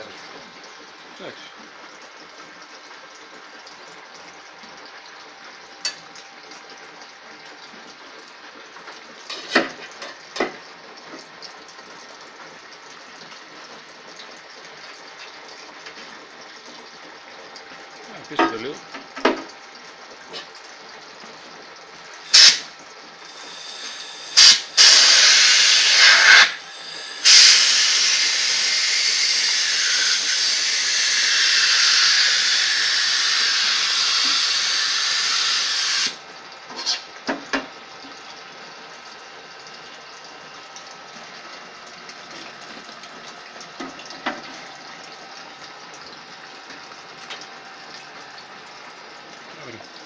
Thanks. Πίσω το λίγο. África.